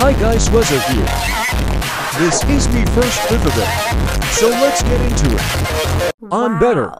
Hi guys, Wezza here. This is me first it. So let's get into it. I'm better.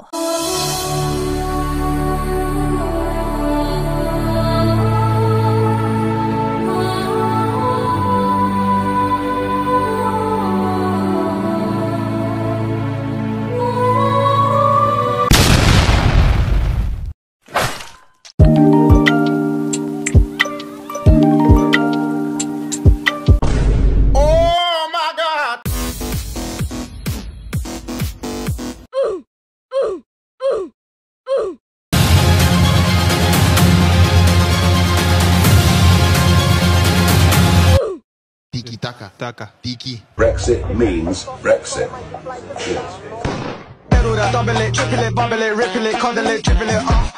Taka. Taka. Tiki. Brexit means Brexit. Pedal that double it, triple it, bubble it, ripple it, cuddle it, dribble it. Uh.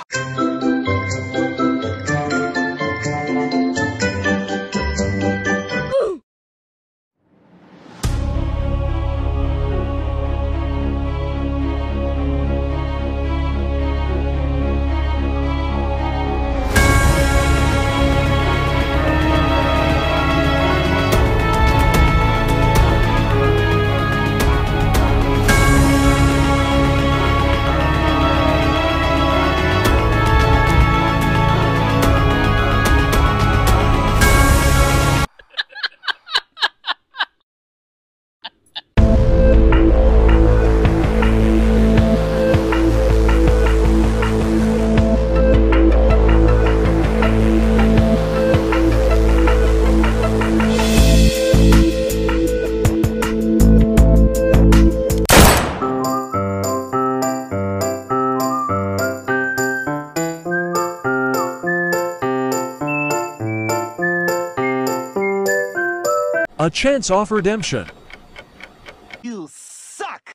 A chance off redemption. You suck!